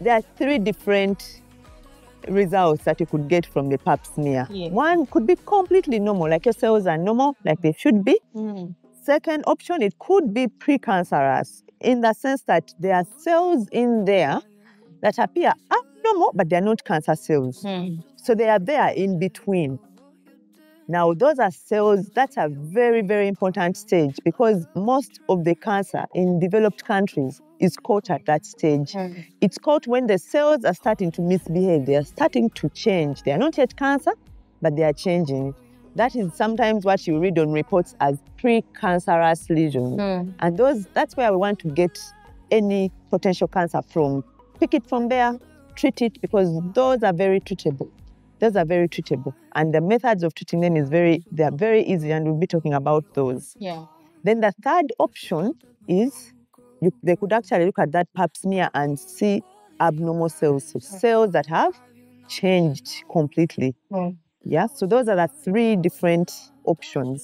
there are three different results that you could get from the pap smear. Yeah. One could be completely normal, like your cells are normal, like they should be. Mm. Second option, it could be precancerous in the sense that there are cells in there that appear abnormal, but they're not cancer cells. Mm. So they are there in between. Now, those are cells, that's a very, very important stage because most of the cancer in developed countries is caught at that stage. Mm. It's caught when the cells are starting to misbehave, they are starting to change. They are not yet cancer, but they are changing. That is sometimes what you read on reports as precancerous lesions. Mm. And those that's where we want to get any potential cancer from. Pick it from there, treat it because those are very treatable. Those are very treatable. And the methods of treating them is very they are very easy and we'll be talking about those. Yeah. Then the third option is you, they could actually look at that pap smear and see abnormal cells, so cells that have changed completely. Mm. Yeah, so those are the three different options.